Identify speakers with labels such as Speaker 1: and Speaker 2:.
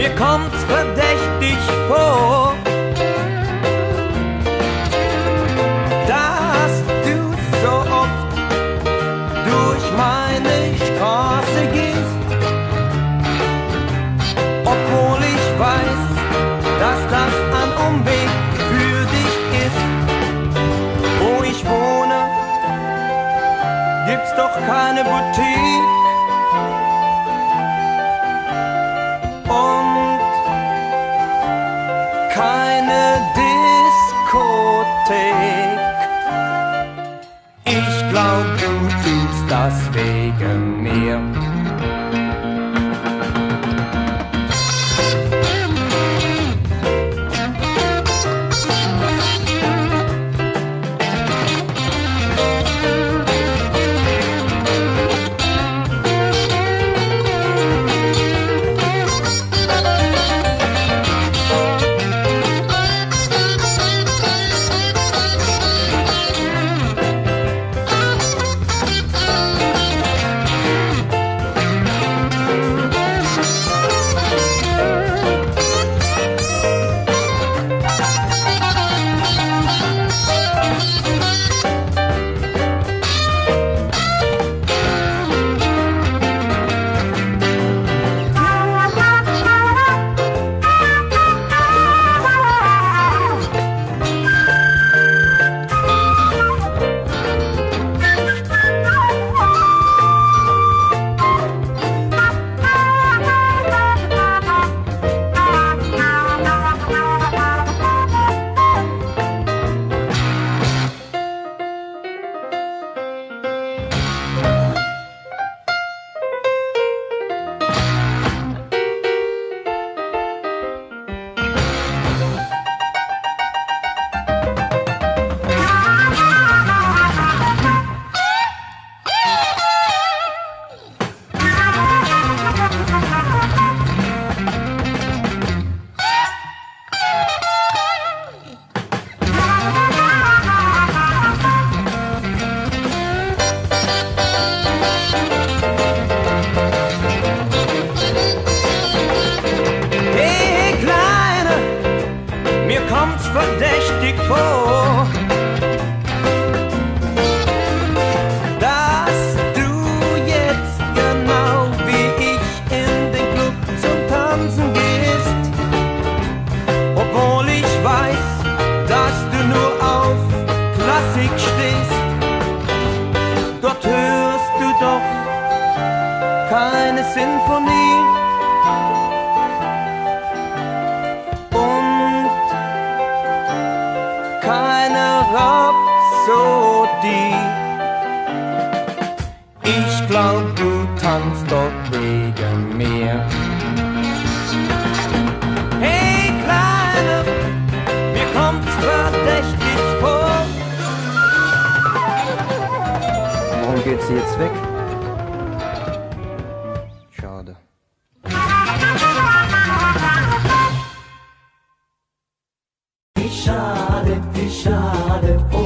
Speaker 1: Mir kommt's verdächtig vor, dass du so oft durch meine Straße gehst, obwohl ich weiß, dass das ein Umweg für dich ist. Wo ich wohne, gibt's doch keine Boutique. Keine Diskothek. Ich glaub, du tust das wegen mir. Verdächtig vor, dass du jetzt genau wie ich in den Club zum Tanzen gehst, obwohl ich weiß, dass du nur auf Klassik stehst. Dort hörst du doch keine Sinfonie. Rhapsodie. Ich glaub, du tanzt dort wegen mir. Hey, Kleine, mir kommt's verdächtig vor.
Speaker 2: Warum geht sie jetzt weg? Schade.
Speaker 3: Schade. Shadow.